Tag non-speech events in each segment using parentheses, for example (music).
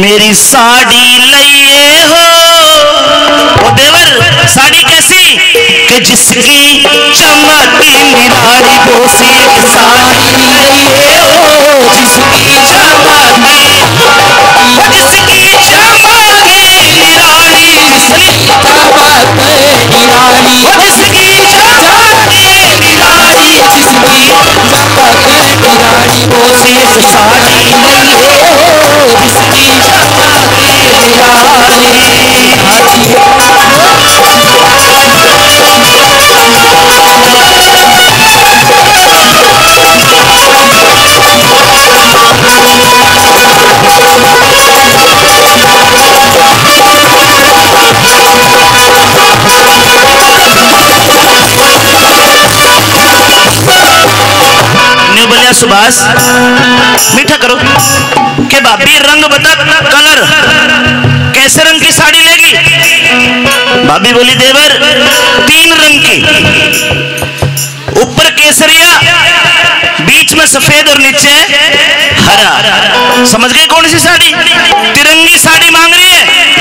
मेरी साड़ी लइए हो। ओ देवर, साड़ी कैसी? कि जिसकी चमक निराली बोसी साड़ी लइए हो। जिसकी चमक जिसकी चमक निराली जिसकी चमक निराली जिसकी चमक निराली बोसी साड़ी लइए हो जिसकी बोलिया सुभाष मीठा करो। के भाभी, रंग बता, कलर। कैसे रंग की साड़ी लेगी? भाभी बोली, देवर, तीन रंग की। ऊपर केसरिया, बीच में सफ़ेद और नीचे हरा। समझ गए कौन सी साड़ी? तिरंगी साड़ी मांग रही है।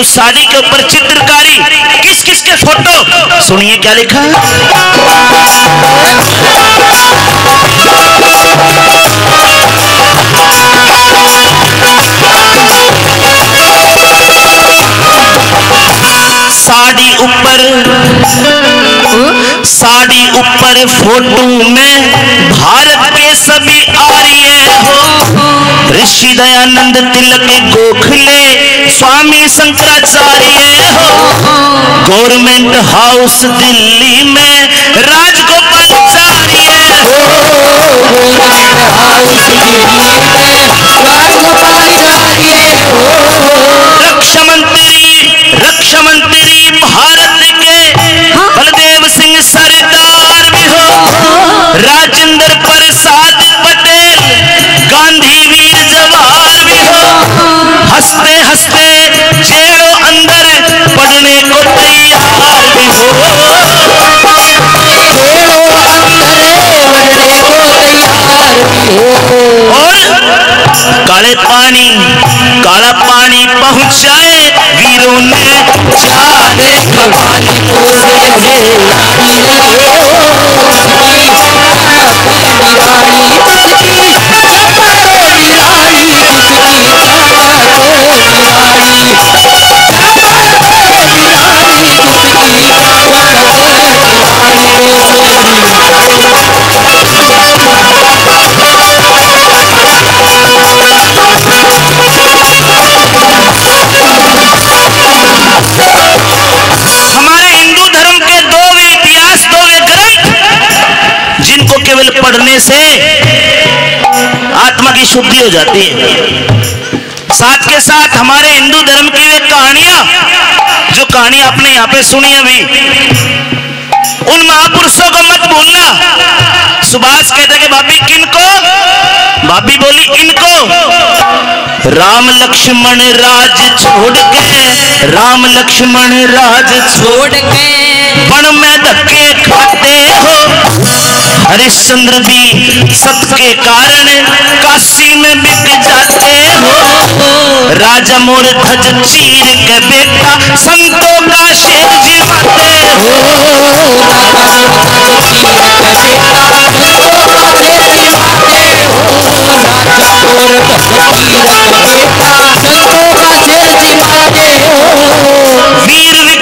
उस साड़ी के ऊपर चित्रकारी। किस किस के फ़ोटो? सुनिए क्या लिखा साड़ी ऊपर साड़ी ऊपर फ़ोटो में भारत के सभी आर्य हो। ऋषि दयानंद तिलक गोखले स्वामी शंकराचार्य हो गवर्नमेंट हाउस दिल्ली में राजगोपालाचार्य हो रक्षा मंत्री रक्षा मंत्री भारत के काला पानी पहुँचाए वीरों ने कमानी हमारे पढ़ने से आत्मा की शुद्धि हो जाती है। साथ के साथ हमारे हिंदू धर्म की वे कहानियाँ, जो कहानी आपने यहाँ पे सुनी अभी, उन महापुरुषों को मत भूलना। सुभाष कहते कि, भाभी किनको भाभी बोली, इनको, राम लक्ष्मण राज छोड़ के, राम लक्ष्मण राज छोड़ के, वन में धक्के खाते हो। हरिश्चंद्र भी सत के कारण काशी में बिक जाते हो। राजा मोर ध्वज चीर के बेटा संतों का शेर जिमाते हो। वीर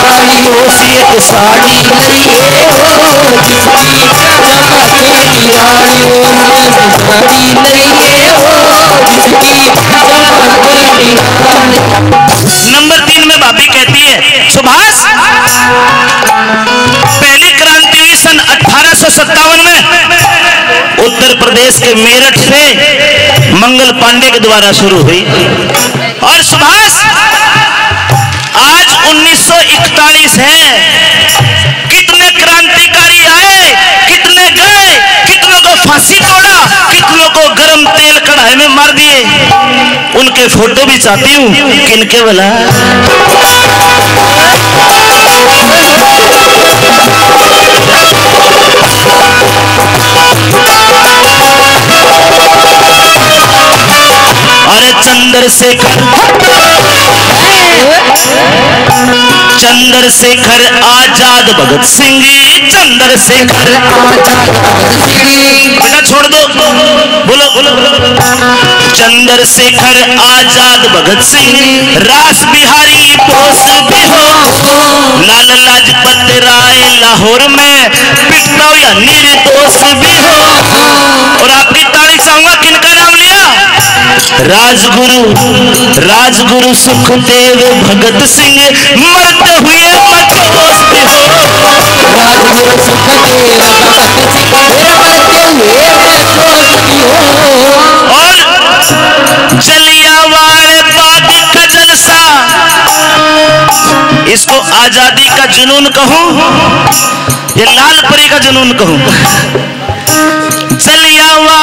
काली ओसी एक साड़ी नई हो नंबर तीन में भाभी कहती है, सुभाष, पहली क्रांति हुई सन अठारह सौ सत्तावन में उत्तर प्रदेश के मेरठ से मंगल पांडे के द्वारा शुरू हुई। और सुभाष 1941 है। कितने क्रांतिकारी आए, कितने गए, कितनों को फांसी तोड़ा कितनों को गरम तेल कढ़ाई में मार दिए। उनके फ़ोटो भी चाहती हूँ किनके बोला अरे चंद्रशेखर चंद्रशेखर आज़ाद भगत सिंह चंद्रशेखर बेटा छोड़ दो। बोलो बोलो। चंद्रशेखर आज़ाद भगत सिंह रास बिहारी बोस लाल लाजपत राय लाहौर में पिटता या निर्दोष भी हो और आपकी तारीफ़ चाहूँगा किनका नाम लिया? राजगुरु राजगुरु सुखदेव भगत सिंह मरते हुए भी हो राजगुरु सुखदेव भगत सिंह मरते हुए महसूस भी हो और जलियावाले बाग का जलसा। इसको आज़ादी का जुनून कहूँ, ये लाल परी का जुनून कहूँ? जलियावाले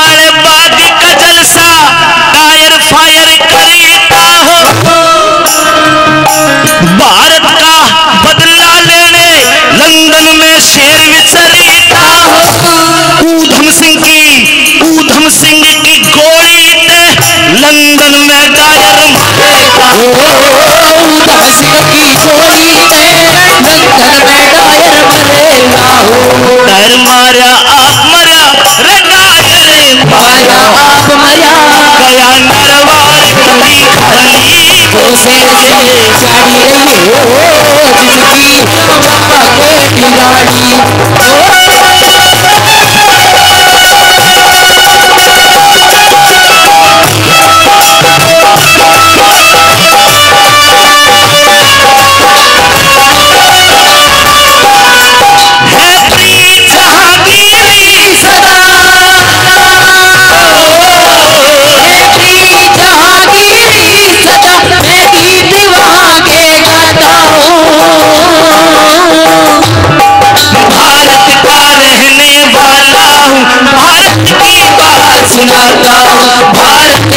मरेगा मारा आप मरा रे करे माया आप मरा। गया नरवार कली खली। तो शेर से चाड़ी हो जिसकी चंपा के बिगाड़ी बात सुनाता हूँ भारत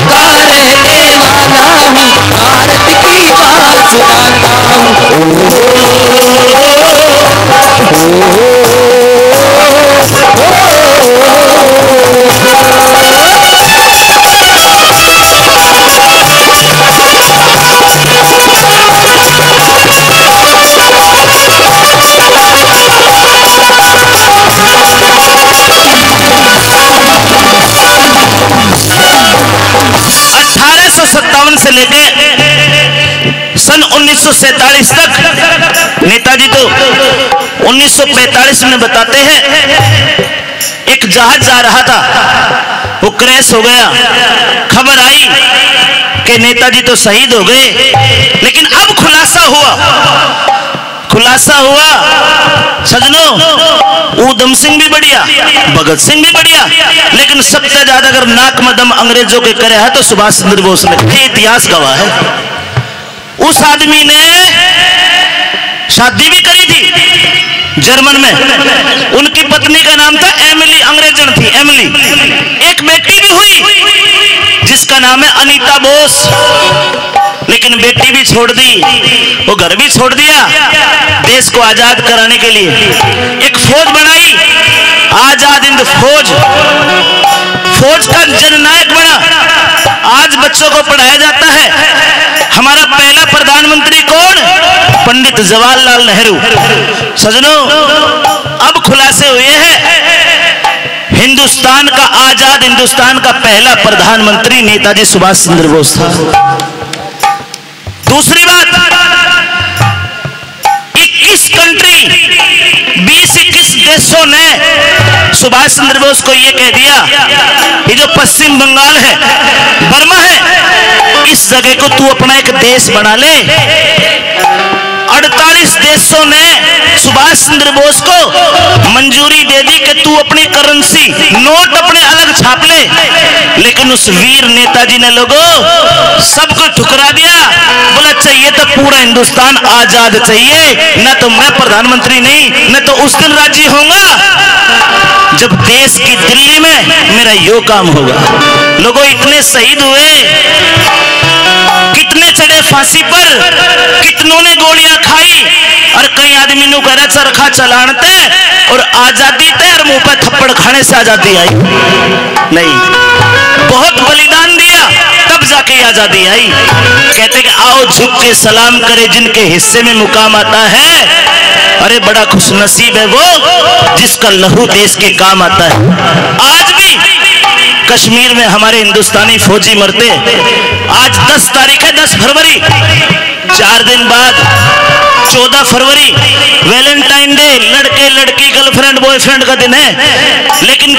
1945 में बताते हैं, एक जहाज़ जा रहा था, वो क्रैश हो गया। खबर आई कि नेताजी तो शहीद हो गए, लेकिन अब खुलासा हुआ। खुलासा हुआ, सजनों, ऊधम सिंह भी बढ़िया, भगत सिंह भी बढ़िया, लेकिन सबसे ज़्यादा अगर नाक में दम अंग्रेज़ों के करे है तो सुभाष चंद्र बोस ने इतिहास गवाह है। उस आदमी ने शादी भी करी थी जर्मन में। उनकी पत्नी का नाम था एमिली, अंग्रेजन थी, एमिली। एक बेटी भी हुई, जिसका नाम है अनीता बोस। लेकिन बेटी भी छोड़ दी, वो घर भी छोड़ दिया, देश को आज़ाद कराने के लिए। एक फौज बनाई, आज़ाद हिंद फौज। फौज का जननायक बना। आज बच्चों को पढ़ाया जाता है। हमारा पहला पंडित जवाहरलाल नेहरू। सजनों, अब खुलासे हुए हैं। हिंदुस्तान का आज़ाद हिंदुस्तान का पहला प्रधानमंत्री नेताजी सुभाष चंद्र बोस था। दूसरी बात 21 कंट्री 20 इक्कीस देशों ने सुभाष चंद्र बोस को यह कह दिया, ये जो पश्चिम बंगाल है, बर्मा है, इस जगह को तू अपना एक देश बना ले। 48 देशों ने सुभाष चंद्र बोस को मंजूरी दे दी कि तू अपनी करेंसी नोट अपने अलग छाप ले। लेकिन उस वीर नेताजी ने लोगों, सबको ठुकरा दिया। बोला, चाहिए तो पूरा हिंदुस्तान आज़ाद चाहिए। न तो मैं प्रधानमंत्री नहीं, न तो उस दिन राज़ी होऊँगा। जब देश की दिल्ली में मेरा यो काम होगा। लोगों, इतने शहीद हुए। फांसी पर कितनों ने गोलियाँ खाई और कई आदमी नु कह चरखा चलानते और आज़ादी ते और मुँह पे थप्पड़ खाने से आज़ादी आई। नहीं, बहुत बलिदान दिया, तब जाके आज़ादी आई। कहते कि आओ झुक के सलाम करे जिनके हिस्से में मुकाम आता है। अरे बड़ा खुश नसीब है वो, जिसका लहू देश के काम आता है। आज भी कश्मीर में हमारे हिंदुस्तानी फौजी मरते। आज 10 तारीख है 10 फरवरी। चार दिन बाद 14 फरवरी, वैलेंटाइन डे, लड़के लड़की गर्लफ्रेंड बॉयफ्रेंड का दिन है। लेकिन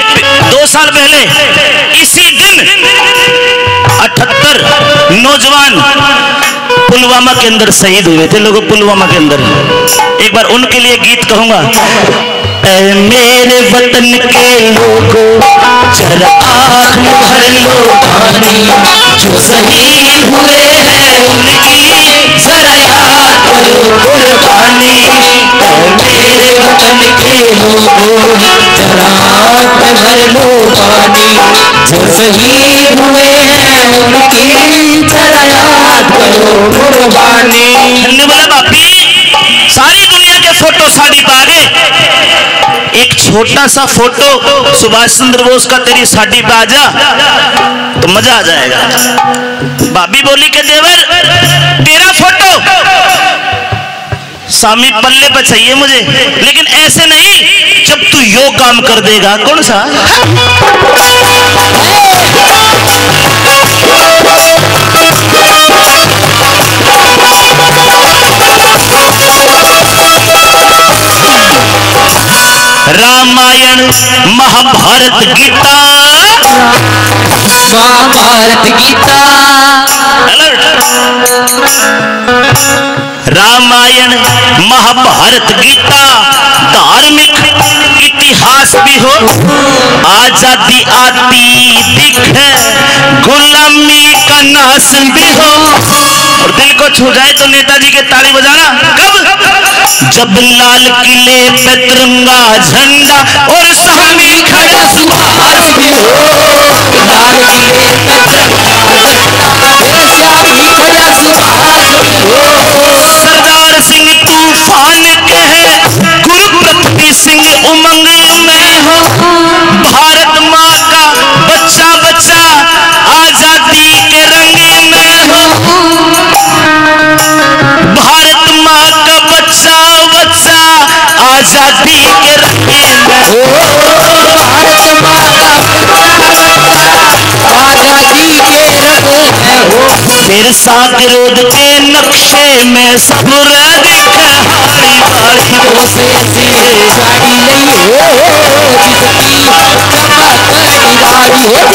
दो साल पहले, इसी दिन अठहत्तर नौजवान पुलवामा के अंदर शहीद हुए थे। लोग, पुलवामा के अंदर। एक बार उनके लिए गीत कहूँगा। मेरे वतन के लोगों जो शहीद हुए हैं उनकी जरा याद करो कुर्बानी मेरे वतन के लोगों जरा आँख भर लो पानी जो शहीद हुए हैं उनकी जरा याद करो कुर्बानी बोला बापी। सारी दुनिया के फ़ोटो साड़ी पा एक छोटा सा फ़ोटो सुभाष चंद्र बोस का तेरी साड़ी पे आ तो मज़ा आ जाएगा। भाभी बोली के देवर, तेरा फ़ोटो स्वामी पल्ले पे चाहिए मुझे, लेकिन ऐसे नहीं जब तू यो काम कर देगा। कौन सा? रामायण महाभारत गीता। महाभारत गीता। अलर्ट रामायण, महाभारत गीता, धार्मिक इतिहास भी हो। आज़ादी आती दिखे, गुलामी का नाश भी हो। और दिल को छू जाए तो नेताजी के ताली बजाना। कब? जब लाल किले पे तिरंगा झंडा और सामने खड़ा सुभाष भी हो। लाल किले पे तिरंगा झंडा और सामने खड़ा हो सरदार सिंह तूफ़ान के है गुरुप्रति सिंह उमंग में हो। भारत माँ का बच्चा बच्चा आज़ादी के रंग में हो। भारत माँ का बच्चा बच्चा आज़ादी के रंग में हो। हो फिर रोज के नक्शे में सब दिखे हारी बारी उसे से साड़ी नहीं हो जिसकी चमक निराली हो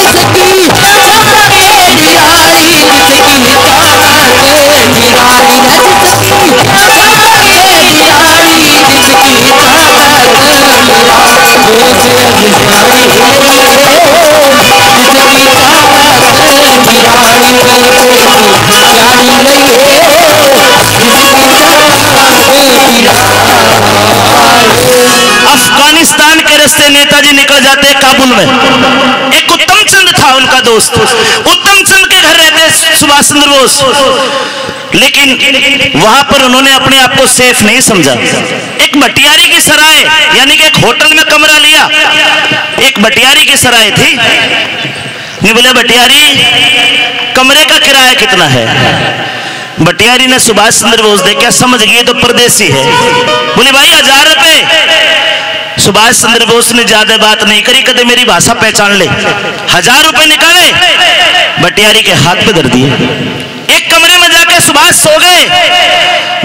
दोस्त, उत्तम चंद के घर रहते सुभाष चंद्र बोस। लेकिन वहाँ पर उन्होंने अपने आप को सेफ़ नहीं समझा। एक बटियारी की सराय, यानी कि एक होटल में कमरा लिया। एक बटियारी की सराय थी। नहीं बोले, बटियारी, कमरे का किराया कितना है? बटियारी ने सुभाष चंद्र बोस देखा, समझ ये तो परदेसी है। बोले, भाई, हज़ार रुपए। सुभाष चंद्र बोस ने ज़्यादा बात नहीं करी कदे मेरी भाषा पहचान ले। हज़ार रुपए निकाले, बटियारी के हाथ पे धर दिए। एक कमरे में जाके सुभाष सो गए,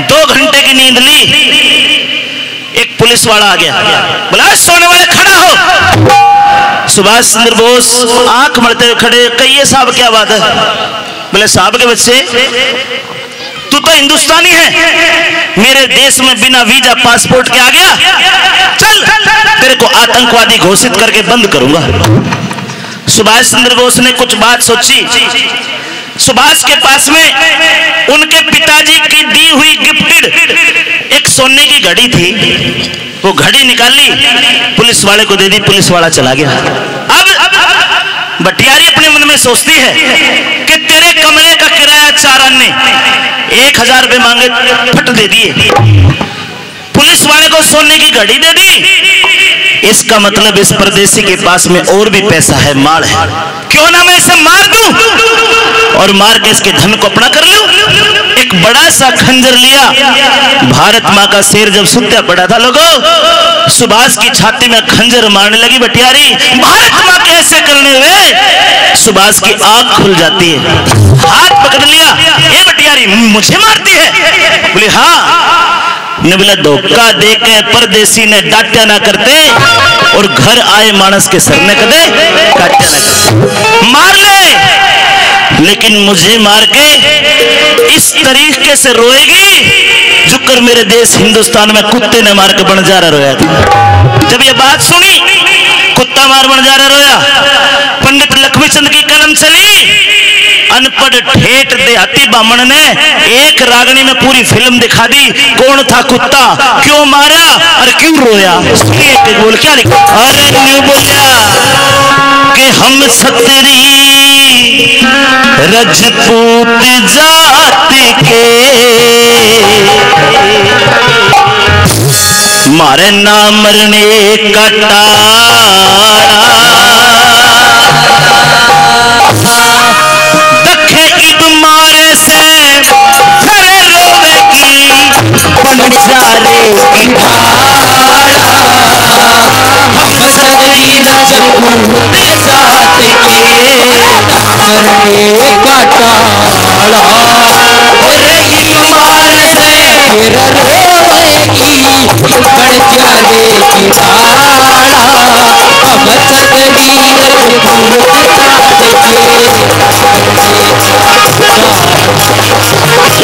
दो घंटे की नींद ली। एक पुलिस वाला आ गया, बोला सोने वाले खड़ा हो। सुभाष चंद्र बोस आँख मरते हुए खड़े, कहिए साहब, क्या बात है? बोले, साहब के बच्चे तू तो हिंदुस्तानी है। मेरे देश में बिना वीज़ा पासपोर्ट के आ गया। चल, तेरे को आतंकवादी घोषित करके बंद करूँगा। सुभाष चंद्र बोस ने कुछ बात सोची। सुभाष के पास में उनके पिताजी की दी हुई गिफ्टेड एक सोने की घड़ी थी। वो घड़ी निकाली पुलिस वाले को दे दी पुलिस वाला चला गया। अब बटियारी अपने मन में सोचती है कि तेरे कमरे का किराया चार अन्य एक हज़ार रुपये मांगे, फट दे दिए। पुलिस वाले को सोने की घड़ी दे दी। इसका मतलब इस परदेसी के पास में और भी पैसा है माल है। क्यों ना मैं इसे मार दूँ? और मार के इसके धन को अपना कर लूँ? एक बड़ा सा खंजर लिया। भारत माँ का शेर जब सुत्या पड़ा था, लोगों, सुभाष की छाती में खंजर मारने लगी बटियारी। भारत माँ के ऐसे करने हुए सुभाष की आँख खुल जाती है। हाथ पकड़ लिया। ये बटियारी, मुझे मारती है? बोले हाँ। बोला, धोखा दे के परदेसी ने डांटा ना करते और घर आए मानस के सर ने कदे काटा ना करते। मार ले, लेकिन मुझे मार के इस तरीके से रोएगी जो मेरे देश हिंदुस्तान में कुत्ते ने मार के बनजारा रोया था। जब ये बात सुनी, कुत्ता मार बनजारा रोया, पंडित लक्ष्मी चंद की कलम चली, अनपढ़ ठेठ देहाती बामण ने एक रागनी में पूरी फ़िल्म दिखा दी, कौन था कुत्ता, क्यों मारा और क्यों रोया? सुनिए बोल, क्या अरे बोलिया हम सतरी रजपूत जाति के। मारे ना मरने का दखे ईद मारे से फिर की धारा हम सगरी रजपूत रही मार से फिर रोएगी पंचारे की धारा हम सगरी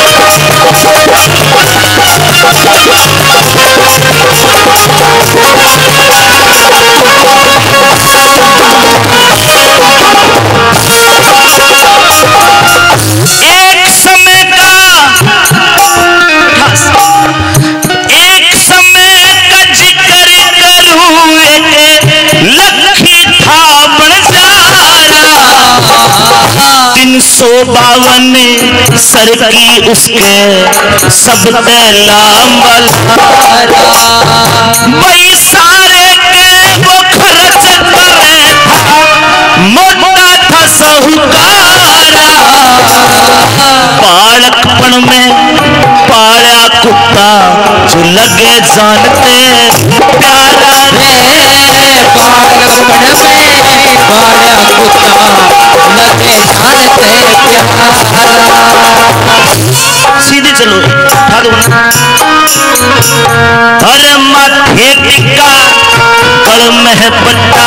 रजपूत जात सौ बावन सर की उसके सब लाम वही सारे के वो खर्च मोटा था साहूकारा। बालकपन में पाला कुत्ता, जो लगे जानते प्यारा रे। में बाला कुत्ता लगे जानते प्यारा सीधे चलो उठा दो अरे माथे टिक्का गल में पट्टा.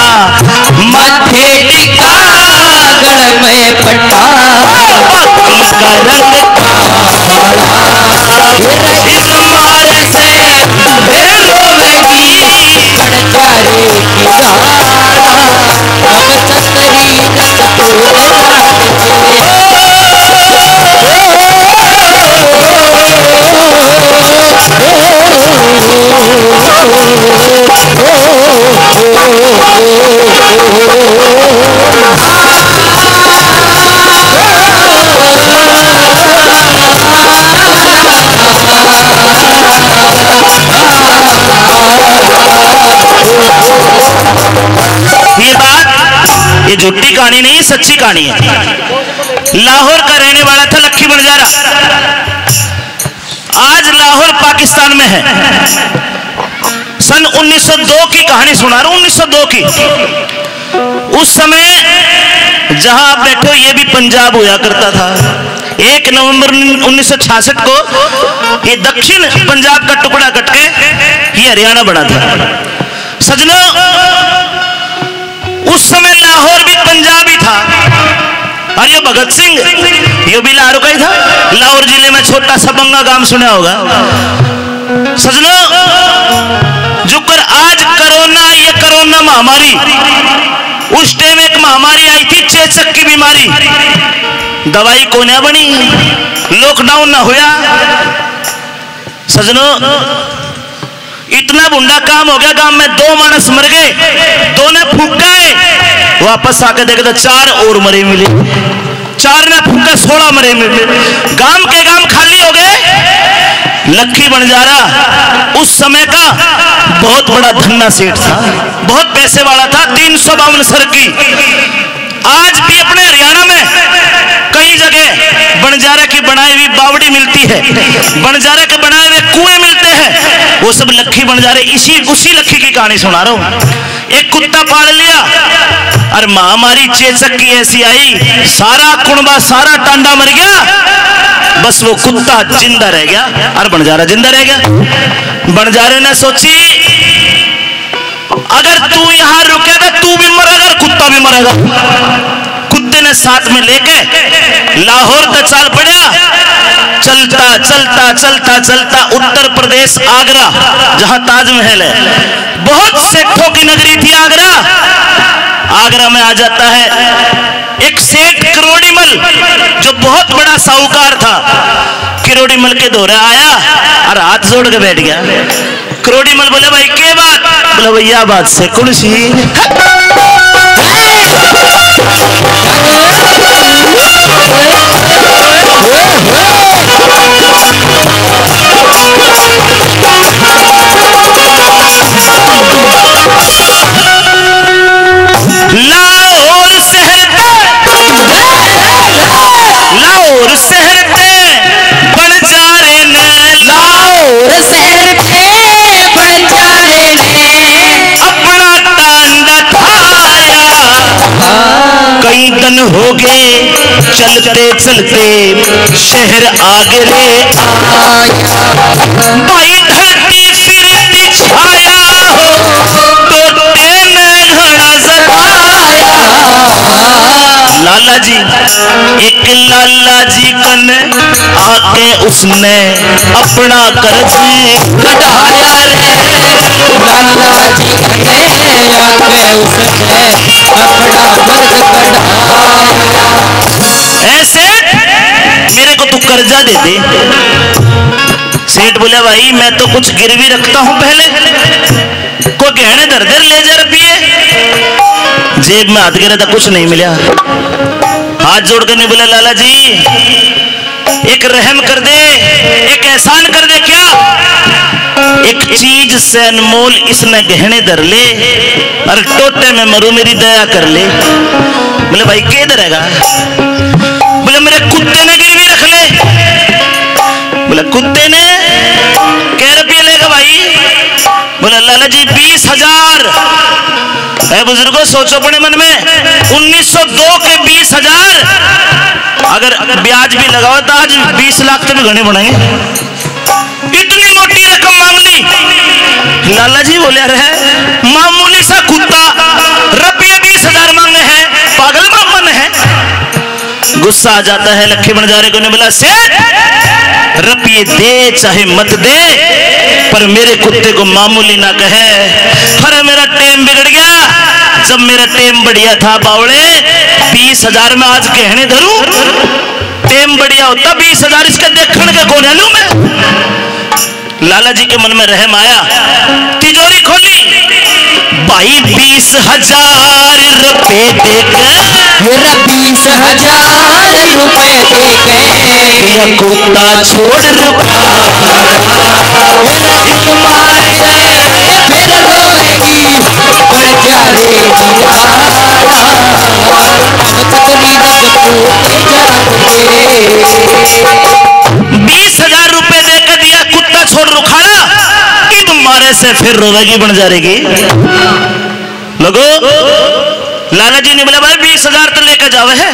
माथे टिका गल में पट्टा. बाकी का रंग इस झूठी कहानी नहीं सच्ची कहानी है। लाहौर का रहने वाला था लक्की बंजारा में (laughs) है सन 1902 की कहानी सुना रहा हूँ 1902 की। उस समय जहाँ आप बैठे हो, ये भी पंजाब हुआ करता था। एक नवंबर 1966 को ये दक्षिण पंजाब का टुकड़ा कट के ये हरियाणा बना था सजनों, उस समय लाहौर भी पंजाब ही था। और ये भगत सिंह, ये भी लाड़ू का ही था। लाहौर ज़िले में छोटा सा बंगा गाँव सुना होगा। सजनो, जो कर आज कोरोना, ये कोरोना महामारी। उस टाइम एक महामारी आई थी, चेचक की बीमारी। दवाई को बनी लॉकडाउन ना होया। सजनो, इतना बुंडा काम हो गया, गाँव में दो मानस मर गए दो ने फूका है वापस आके देखे तो चार और मरे मिले। चार ने फूका, सोलह मरे मिले। गाँव के गाँव खाली हो गए। लखी बंजारा उस समय का बहुत बड़ा धन्ना सेठ था, बहुत पैसे वाला था, तीन सौ बावन सर की। आज भी अपने हरियाणा में कई जगह बंजारा की बनाई हुई बावड़ी मिलती है बंजारा के बनाए हुए कुएँ मिलते हैं, वो सब लखी बंजारे इसी, उसी लखी की कहानी सुना रहा हूँ। एक कुत्ता पाल लिया और महामारी चेचक की ऐसी आई, सारा कुणबा, सारा टांडा मर गया बस वो कुत्ता ज़िंदा रह गया और बंजारा ज़िंदा रह गया। बंजारे ने सोची, अगर तू यहाँ रुकेगा तू भी मरेगा और कुत्ता भी मरेगा। कुत्ते ने साथ में लेके लाहौर का चाल पड़ा चलता चलता चलता चलता उत्तर प्रदेश आगरा, जहाँ ताजमहल है। बहुत सेठों की नगरी थी आगरा। आगरा में आ जाता है। एक सेठ किरोड़ीमल, जो बहुत बड़ा साहूकार था, किरोड़ीमल के दौरे आया और हाथ जोड़ के बैठ गया। किरोड़ीमल बोले, भाई के बात? बोले, भैया, बात से कुर्सी कई हो गए चलते चलते शहर आगे आया भाई लाला जी एक लाला जी कन आके उसने अपना कर्ज कटाया लाला जी आके उसने अपना कटाया ऐसे मेरे को तू कर्जा दे दे। सेठ बोला, भाई, मैं तो कुछ गिरवी रखता हूँ पहले। कोई गहने धर धर ले जा रुपये जेब में हाथ गिरा था कुछ नहीं मिला। हाथ जोड़ कर नहीं बोला लाला जी एक रहम कर दे, एक एहसान कर दे क्या? एक चीज़ से अनमोल इसमें गहने धर ले, और टोटे में मरू मेरी दया कर ले। बोले, भाई के धरेगा बोले, मेरे कुत्ते ने गिरवी रख ले। बोले, कुत्ते ने? कह रुपये लेगा भाई? बोले लाला जी, बीस हज़ार। बुजुर्गो, सोचो अपने मन में 1902 के बीस हज़ार। अगर ब्याज भी लगाओ तो आज 20 लाख तो भी घने बढ़ेंगे इतनी मोटी रकम मांग ली लाला जी बोले रहे मामूली सा कुत्ता रुपये बीस हज़ार मांगे हैं, पागल ब्राह्मण है। गुस्सा आ जाता है लक्ष्मी बंजारे को ने बोला, सेठ, रुपये दे, चाहे मत दे। पर मेरे कुत्ते को मामूली ना कहे। अरे मेरा टेम बिगड़ गया। जब मेरा टेम बढ़िया था बावड़े बीस हज़ार में आज गहने धरू। टेम बढ़िया होता बीस हज़ार इसका देखने के कौन है लू मैं। लाला जी के मन में रहम आया। तिजोरी खोली। भाई बीस हज़ार रुपए देकर मेरा बीस हज़ार रुपए दे गए कुत्ता छोड़ रुपा बीस हज़ार रुपए देकर दिया कुत्ता छोड़ रुखाड़ा इन मारे से फिर रोवेगी बन जाएगी? लोगो लाला जी ने बोला, भाई, बीस हज़ार तो लेकर जावे है?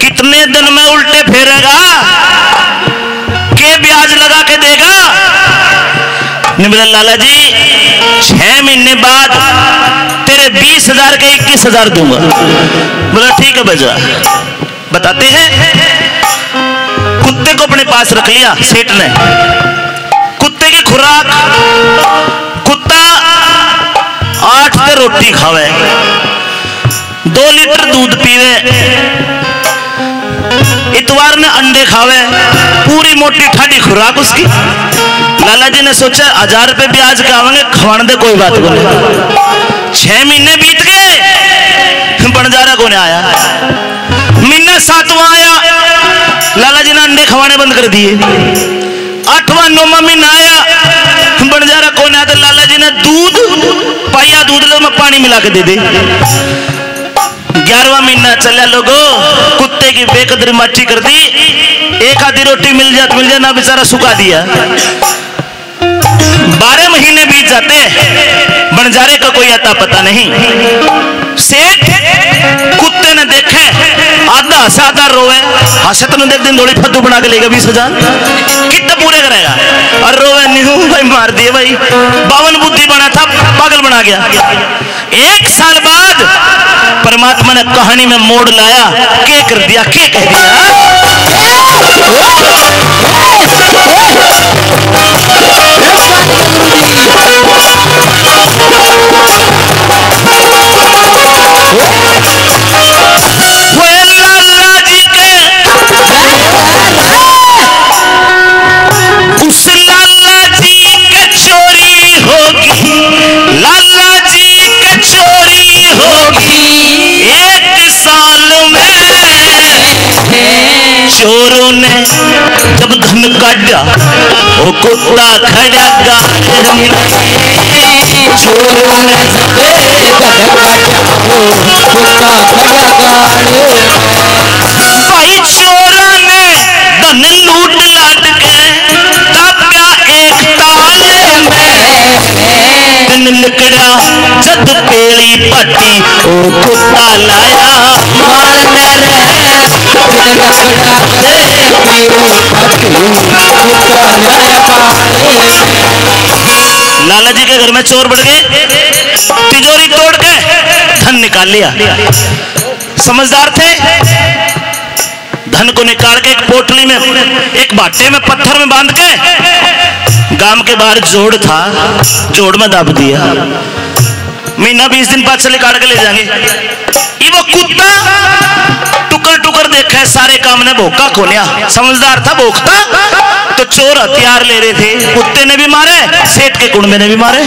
कितने दिन में उल्टे फेरेगा? के ब्याज लगा के देगा? ने बोला लाला जी छह महीने बाद तेरे बीस हज़ार के इक्कीस हज़ार दूँगा। बोला, ठीक है बजा बताते हैं। कुत्ते को अपने पास रख लिया, सेठ ने। कुत्ते की खुराक, कुत्ता आठ ते रोटी खावे, दो लीटर दूध पीवे, इतवार ने अंडे खावे, पूरी मोटी ठाडी खुराक उसकी। लाला जी ने सोचा, हज़ार रुपए ब्याज के आवेंगे खवाण दे, कोई बात को छह महीने बीत गए, बनजारा को आया? महीना सातवां आया, लाला जी ने अंडे खवाने बंद कर दिए। आठवां, नौवा महीना आया, बनजारा को आया? तो लाला जी ने दूध पाया दूध लो मैं पानी मिला के दे दे। ग्यारहवा महीना चला लोगो, कुत्ते की बेकदरी माठी कर दी। एक आधी रोटी मिल जाए तो मिल जाए ना बेचारा सुखा दिया। बारह महीने बीत जाते बनजारे का कोई आता पता नहीं। सेठ, कुत्ते ने देखे, आधा से आधा रोवे। हसत ने देख दिन थोड़ी फद्दू बना के लेगा बीस हज़ार। कितने पूरे करेगा? और रोवे नहीं भाई मार दिए भाई। बावन बुद्धि बना था, पागल बना गया। एक साल बाद परमात्मा ने कहानी में मोड़ लाया, के कर दिया, के कह दिया? ने जब धन काटा वो कुत्ता खड़ा गाड़ में ने भाई चोरों ने धन लूट लाट के दबा एक ताले में पेली पट्टी ओ कुत्ता लाया। लाला जी के घर में चोर बढ़ गए, तिजोरी तोड़ के धन निकाल लिया। समझदार थे, धन को निकाल के एक पोटली में, एक बाटे में, पत्थर में बाँध के गाँव के बाहर जोड़ था, जोड़ में दाब दिया। महीना बीस दिन बाद चले काट के ले जाएँगे। वो कुत्ता टुकर टुकर देखा है सारे काम ने भोका खोलिया। समझदार था भोकता तो चोर हथियार ले रहे थे, कुत्ते ने भी मारे, सेठ के कुंडे ने भी मारे।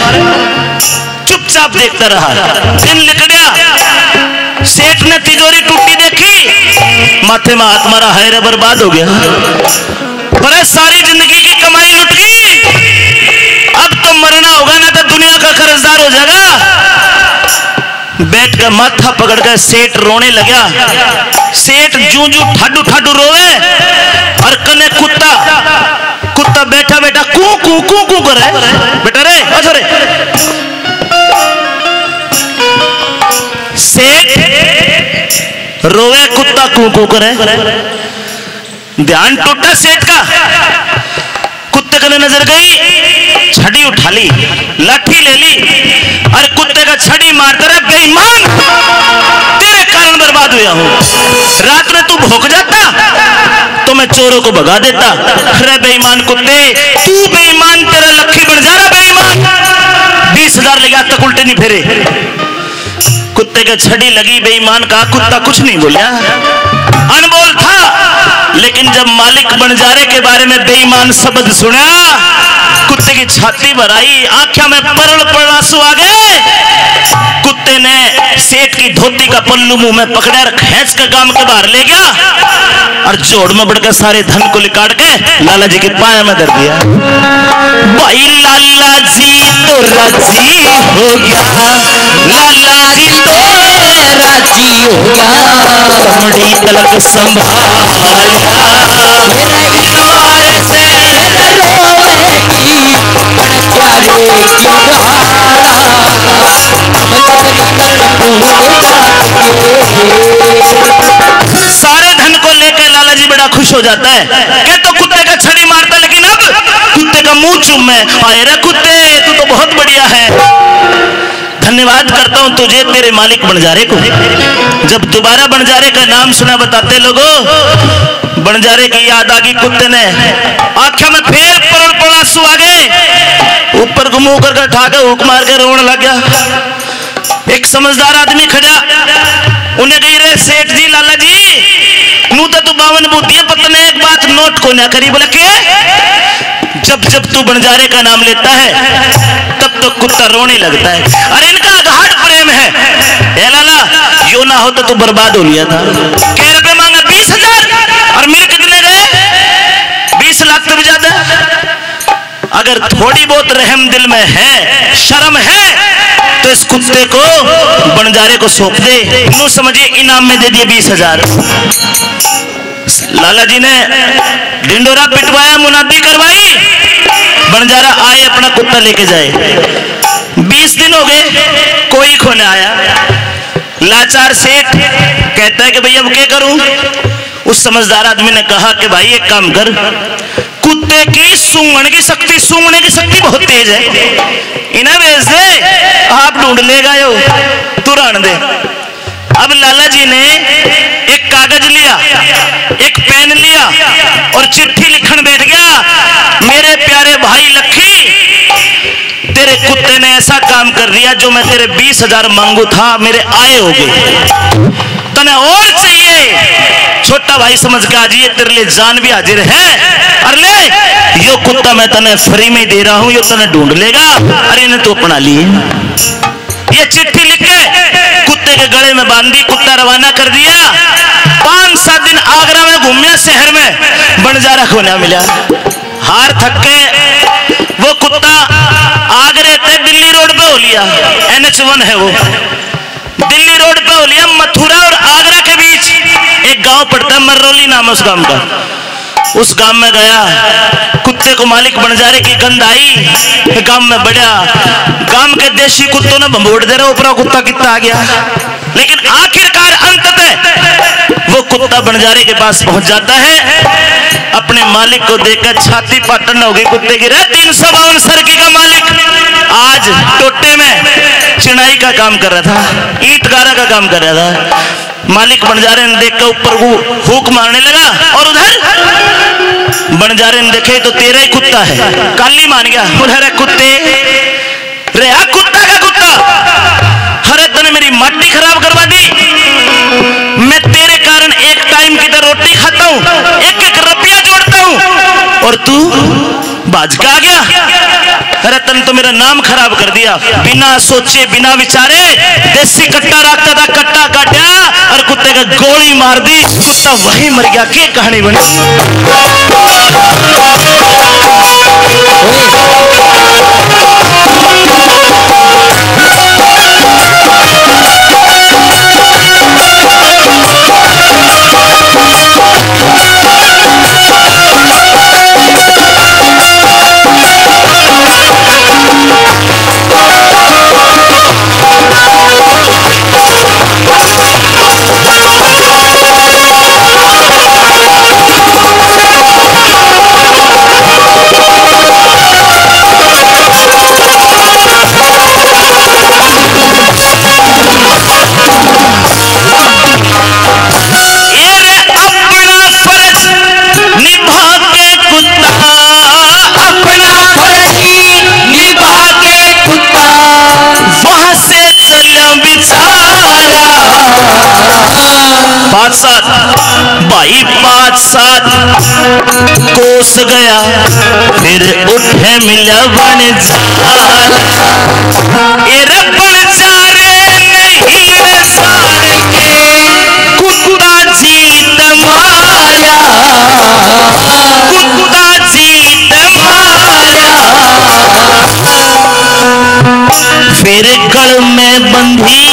चुपचाप देखता रहा। दिन निकलिया सेठ ने तिजोरी टूटी देखी। माथे में हाथ मारा है रे, बर्बाद हो गया। पर सारी ज़िंदगी की कमाई लुट गई। अब तो मरना होगा, ना तो दुनिया का कर्जदार हो जाएगा। बैठ कर माथा पकड़ कर सेठ रोने लगा सेठ जू जू ठाडू ठाडू रोवे और कने कुत्ता। कुत्ता बैठा बैठा कू कू कू कू करे। बेटा रे अच्छा रे। सेठ रोवे, कुत्ता कू कू करे। ध्यान टूटा सेठ का। कुत्ते कने नज़र गई। छड़ी उठा ली लाठी ले ली और कुत्ते का छड़ी मारता रहा, बेईमान। तेरे कारण बर्बाद हुआ हूँ। रात में तू भोग जाता तो मैं चोरों को भगा देता। अरे बेईमान कुत्ते, तू बेईमान, तेरा लखी बन जा रहा, बेईमान। बीस हज़ार ले गया तक उल्टे नहीं फेरे। कुत्ते का छड़ी लगी, बेईमान का कुत्ता कुछ नहीं बोला अनबोल था। लेकिन जब मालिक बनजारे के बारे में बेईमान शब्द सुना, कुत्ते की छाती भराई आँखों में परल पड़ आँसू आ गए। कुत्ते ने सेठ की धोती का पल्लू मुँह में पकड़ा, खींच कर गाँव के बाहर ले गया और जोड़ में बढ़कर सारे धन को लिकाट के लाला जी के पाया में धर दिया। भाई लाला जी तो राज़ी हो गया। लाला जी तो राज़ी तलक सारे धन को लेकर लाला जी बड़ा खुश हो जाता है। क्या तो कुत्ते का छड़ी मारता लेकिन अब कुत्ते का मुँह चुम है आए। करता हूँ, तुझे तेरे मालिक बनजारे को। जब दोबारा बनजारे का नाम सुना बताते लोगों बनजारे की याद आ गई कुत्ते ने। आख्या में फिर पड़ पड़ा सु आ गए। ऊपर को मुँह करके ठा के हुक मार के रोने लग गया। एक समझदार आदमी खड़ा। उन्हें कही रे सेठ जी, लाला जी, नू तो तू बावन बुद्धि है पतने एक बात नोट को ना करी, बोले जब जब तू बनजारे का नाम लेता है, तब तो कुत्ता रोने लगता है। अरे इनका गाढ़ प्रेम है। ए लाला, यो ना हो तो तू बर्बाद हो लिया था। कह रुपए मांगा बीस हज़ार और मेरे कितने गए बीस लाख तो ज़्यादा। अगर थोड़ी बहुत रहम दिल में है, शर्म है तो इस कुत्ते को बनजारे को सौंप दे। नू समझिए, इनाम में दे दिए बीस हज़ार। लाला जी ने ढिंडोरा पिटवाया, मुनादी करवाई। बनजारा आए अपना कुत्ता लेके जाए। बीस दिन हो गए, कोई खोने आया। लाचार सेठ कहता है कि भैया अब क्या करूँ? उस समझदार आदमी ने कहा कि भाई एक काम कर, कुत्ते की सूंघने की शक्ति, सूंघने की शक्ति बहुत तेज है। इन्हें भेज दे, आप ढूंढ लेगा यो तुरंत दे। अब लाला जी ने एक कागज़ लिया, एक पेन लिया और चिट्ठी लिखन बैठ गया, मेरे भाई लखी, तेरे कुत्ते ने ऐसा काम कर दिया जो मैं तेरे बीस हज़ार मांगू था, मेरे आए हो गए। तने और चाहिए। छोटा भाई समझ के आज ये तेरे लिए जान भी हाजिर है। अरे ले यो कुत्ता मैं तने फ्री में दे रहा हूँ, यो तने ढूंढ लेगा। अरे, इन्हें तो अपना लिए। ये चिट्ठी लिख के कुत्ते के गले में बाँध दी, कुत्ता रवाना कर दिया। पाँच सात दिन आगरा में घूमिया शहर में बनजारा खोना मिला। हार थक, वो कुत्ता आगरे थे दिल्ली रोड पे हो लिया। एनएच वन है वो। दिल्ली रोड पे हो लिया, मथुरा और आगरा के बीच। एक गाँव पड़ता है, मर्रोली नाम है उस गाँव का। उस गाँव में गया, कुत्ते को मालिक बनजारे की गंध आई, गाँव में बढ़िया गाँव के देशी कुत्तों ने भंबोड़ दे रहा, ऊपरा कुत्ता कितना आ गया। लेकिन आखिरकार अंततः वो कुत्ता बनजारे के पास पहुँच जाता है। अपने मालिक को देखकर छाती पाटन हो गई, कुत्ते की रे तीन सौ बावन सरकी का मालिक। आज टोटे में चिनाई का काम कर रहा था ईट गारा का काम कर रहा था। मालिक बनजारे ने देख कर ऊपर को हुक मारने लगा और उधर बनजारे ने देखे तो तेरा ही कुत्ता है। काली मान गया, उधर रे कुत्ते। रे कुत्ता का कुत्ता। अरे तने मेरी माटी खराब करवा दी। मैं तेरे कारण एक टाइम की तो रोटी खाता हूँ, एक एक हूँ और तू बाज का आ गया। अरे तन तो मेरा नाम खराब कर दिया। बिना सोचे, बिना विचारे देसी कट्टा रखता था, कट्टा काटा और कुत्ते का गोली मार दी। कुत्ता वही मर गया, के कहानी बनी? पाँच सात भाई पाँच सात कोस गया फिर उठे मिला बन जा फिर कल में बंधी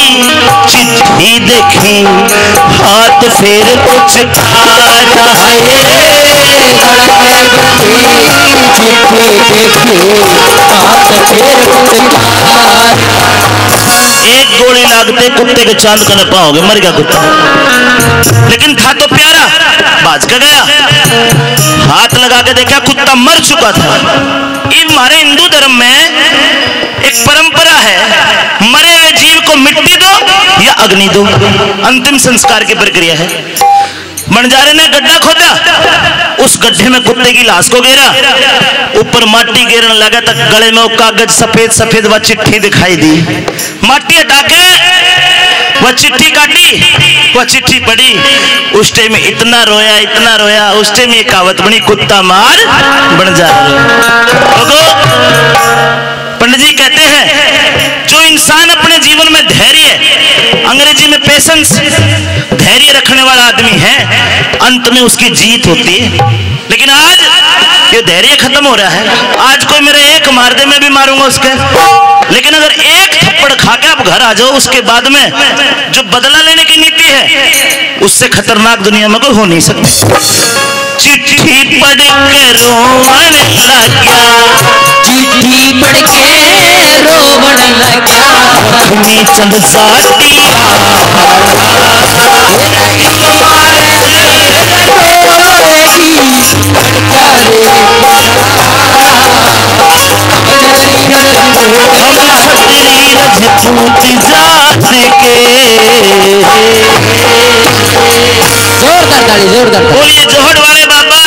चिट्ठी देखी, हाथ फिर उचकारा एक गोली लागते कुत्ते के चाँद का नपा हो गया मर गया कुत्ता। लेकिन था तो प्यारा, बाज का गया। हाथ लगा के देखा कुत्ता मर चुका था। ये हमारे हिंदू धर्म में एक परंपरा है, मरे हुए जीव को मिट्टी दो या अग्नि दो। अंतिम संस्कार की प्रक्रिया है। बंजारे ने गड्ढा खोदा, उस गड्ढे में कुत्ते की लाश को घेरा। ऊपर माटी गिरने लगा तक गले में वो कागज़ सफ़ेद सफ़ेद व चिट्ठी दिखाई दी। माटी हटा के वह चिट्ठी काटी वह चिट्ठी पड़ी उस टाइम इतना रोया इतना रोया, उस टाइम ये कहावत बनी, कुत्ता मार बन जा पंडित जी कहते हैं, जो इंसान अपने जीवन में धैर्य, अंग्रेज़ी में पेशेंस धैर्य रखने वाला आदमी है, अंत में उसकी जीत होती है। लेकिन आज ये धैर्य खत्म हो रहा है। आज कोई मेरे एक मार दे मैं भी मारूँगा उसके। लेकिन अगर एक थप्पड़ खा के आप घर आ जाओ, उसके बाद में जो बदला लेने की नीति है, उससे खतरनाक दुनिया में कोई हो नहीं सकती। चिट्ठी पढ़ के रोवन लगा। चिट्ठी पढ़ के रोवन लगा। अपनी चंद साटिया हम खतरी जात के जोरदार ताली जोरदार बोलिए जोहड़ वाले बाबा